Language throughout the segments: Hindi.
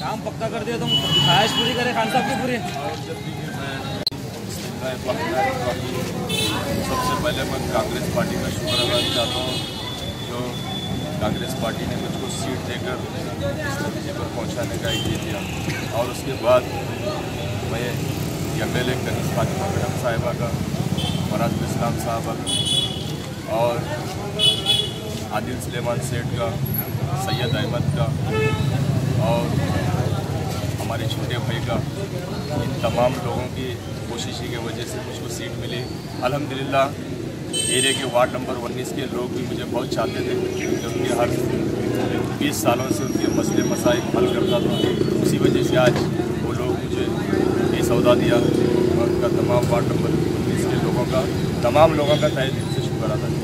काम पक्का कर दिया तुम। ख्वाहिश पूरी करे, खान साहब की पूरी। मैं सबसे पहले मैं कांग्रेस पार्टी का शुक्र अदा चाहता हूँ, जो कांग्रेस पार्टी ने मुझको सीट देकर इस नतीजे पर पहुँचाने का ये दिया। और उसके बाद मैं M L A Kaneez Fatima madam साहिबा का, फराज इस्लाम साहबा का, और आदिल सलेमान सेठ का, सैयद अहमद का और हमारे छोटे भाई का इन तमाम लोगों की कोशिश की वजह से मुझको सीट मिली। अलहमदिल्ला एरिया के वार्ड नंबर उन्नीस के लोग भी मुझे बहुत चाहते थे। क्योंकि हर बीस सालों से उनके मसले मसाइल हल करता था। उसी वजह से आज वो लोग मुझे ये सौदा दिया। उनका तमाम वार्ड नंबर उन्नीस के लोगों का, तमाम लोगों का तय दिल से शुक्र अदा करता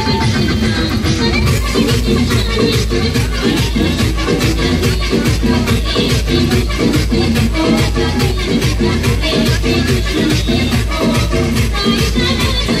Thank you.